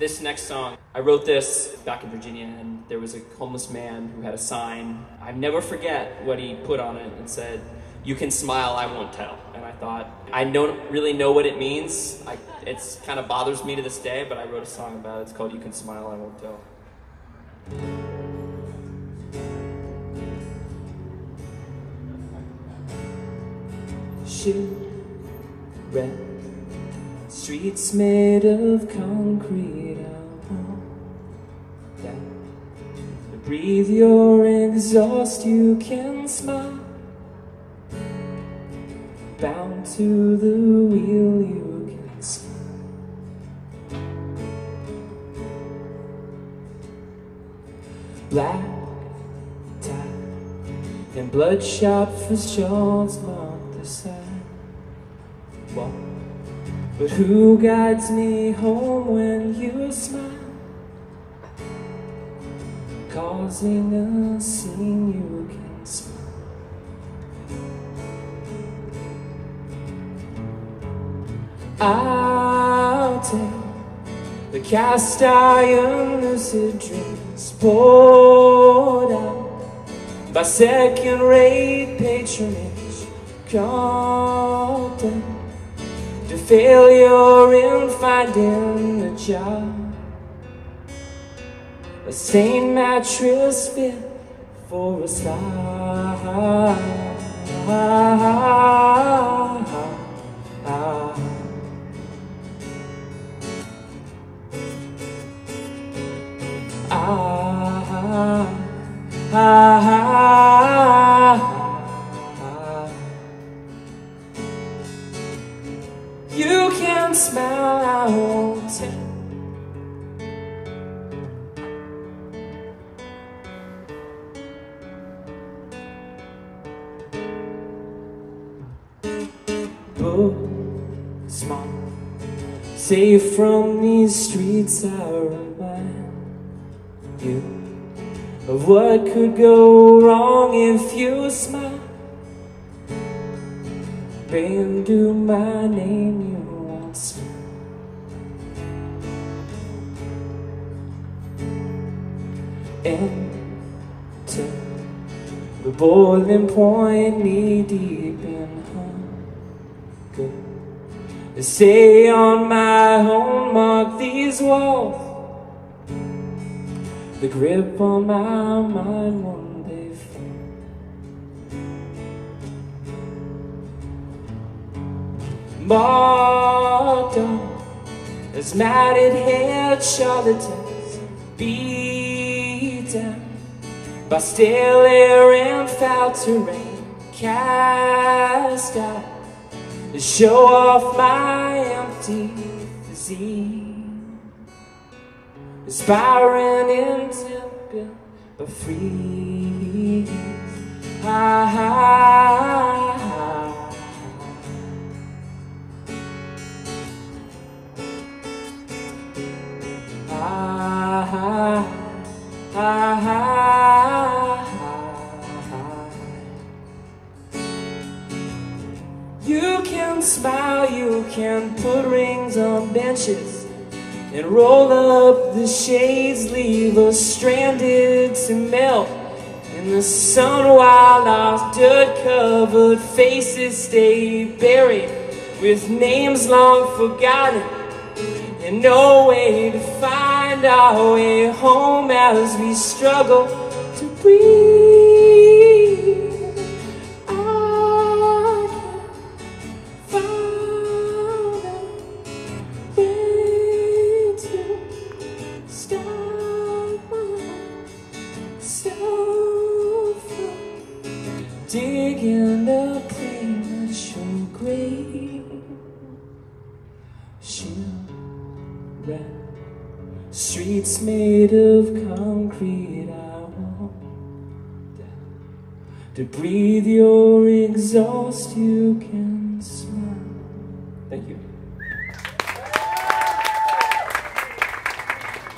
This next song, I wrote this back in Virginia, and there was a homeless man who had a sign. I never forget what he put on it and said, You can smile, I won't tell. And I thought, I don't really know what it means. I, it's kind of bothers me to this day, but I wrote a song about it. It's called You Can Smile, I Won't Tell. Shipwreck, streets made of concrete. I walk down to breathe your exhaust. You can smile. Bound to the wheel, you can smile. Black tie and bloodshot facades mark the sidewalk. But who guides me home when you smile? Causing a scene you can smile. I'll take the cast iron lucid dreams poured out by second rate patronage, condemned to failure in finding a job. A stained mattress fit for a star. You can smell I won't tell. Safe from these streets. I remind you of what could go wrong if you smile. Bring to my name, you won't. Enter the boiling point, knee deep in hunger. They say on my home, mark these walls. The grip on my mind one Marked on as matted haired charlatans beat down by stale air and foul terrain cast out to show off my empty physique aspiring into built but free. Ha, Smile, you can put rings on benches and roll up the shades, leave us stranded to melt in the sun while our dirt covered faces stay buried with names long forgotten and no way to find our way home as we struggle to breathe. Digging a premature grave. Shipwreck, streets made of concrete. I down to breathe your exhaust. You can smile. Thank you.